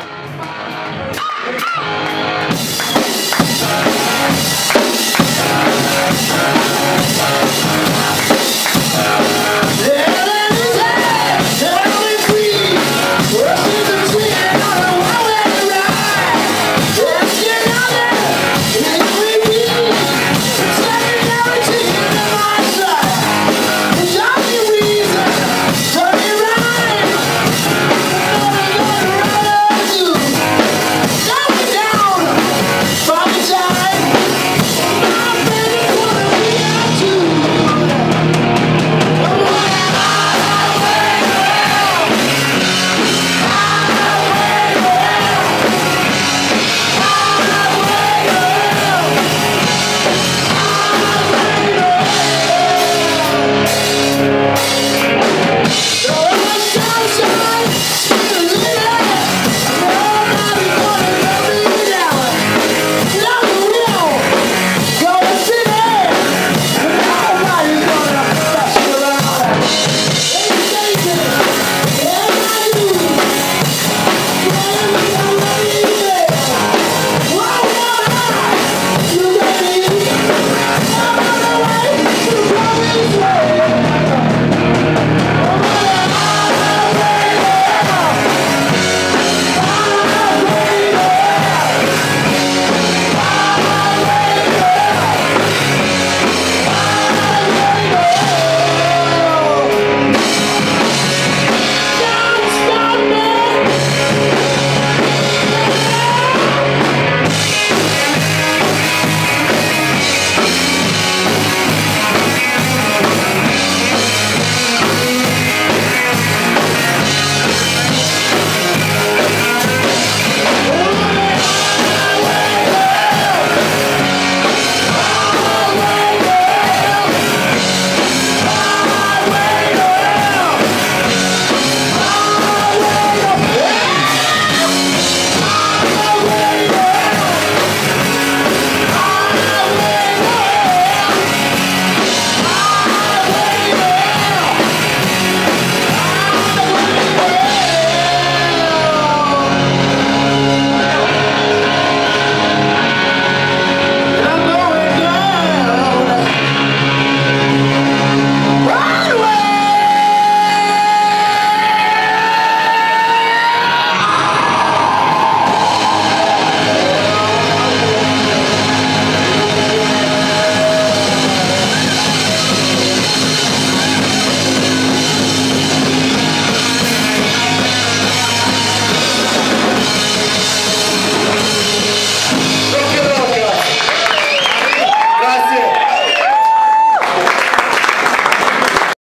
Come on!